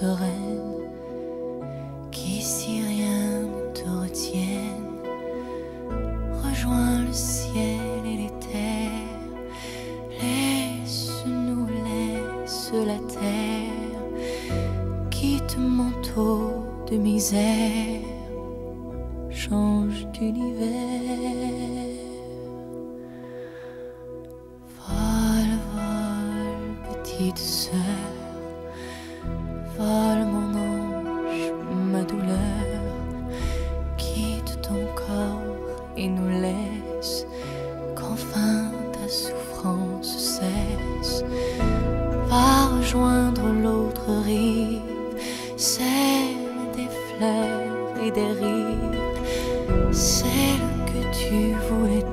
sereine qu'ici rien ne te retienne. Rejoins le ciel et les terres, laisse-nous, laisse la terre, quitte manteau de misère, change d'univers. Vole, vole, petite sœur, qu'enfin ta souffrance cesse. Va rejoindre l'autre rive, celle des fleurs et des rives, celle que tu voulais